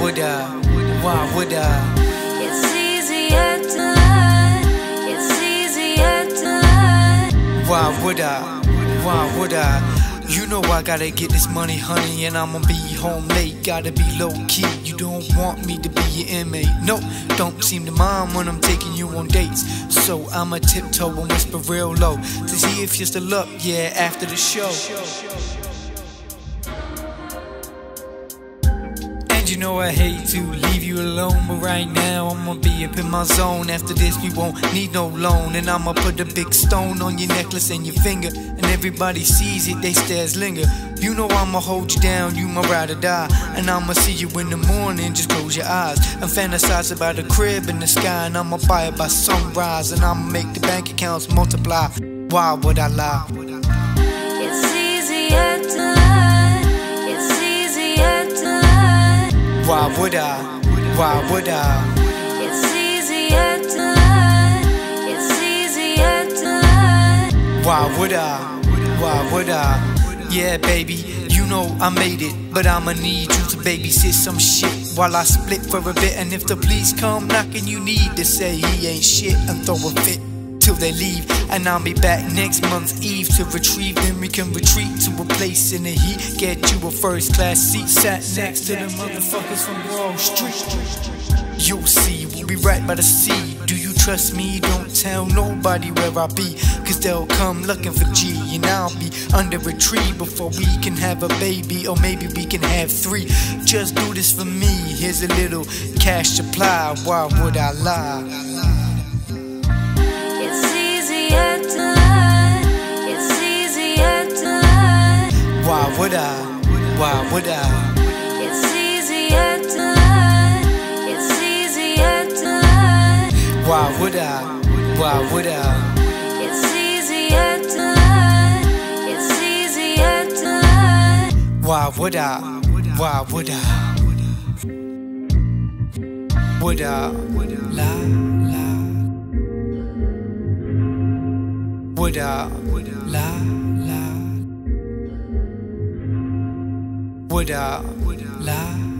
would I? Why would I? It's easier to lie. It's easier to lie. Why would I? Why would I? You know I gotta get this money, honey, and I'ma be home late. Gotta be low key. You don't want me to be your inmate. Nope, don't seem to mind when I'm taking you on dates. So I'ma tiptoe and whisper real low to see if you're still up. Yeah, after the show. You know I hate to leave you alone, but right now I'ma be up in my zone. After this, we won't need no loan, and I'ma put a big stone on your necklace and your finger. And everybody sees it, they stares linger. You know I'ma hold you down, you my ride or die. And I'ma see you in the morning, just close your eyes. And fantasize about a crib in the sky, and I'ma buy it by sunrise. And I'ma make the bank accounts multiply. Why would I lie? Why would I? Why would I? It's easier to lie. It's easier to lie. Why would I? Why would I? Yeah, baby, you know I made it, but I'ma need you to babysit some shit while I split for a bit. And if the police come knocking, you need to say he ain't shit and throw a fit till they leave. And I'll be back next month's Eve to retrieve. Then we can retreat to a place in the heat. Get you a first class seat, sat next to the motherfuckers from Wall Street. You'll see, we'll be right by the sea. Do you trust me? Don't tell nobody where I be. Cause they'll come looking for G. And I'll be under a tree before we can have a baby. Or maybe we can have three. Just do this for me. Here's a little cash supply. Why would I lie? Why would I? Why would I? It's easier to lie. It's easier to lie. Why would I? Why would I? It's easier to lie. It's easier to lie. Why would I? Why would I? Would I lie, lie? Would I lie, Would I lie?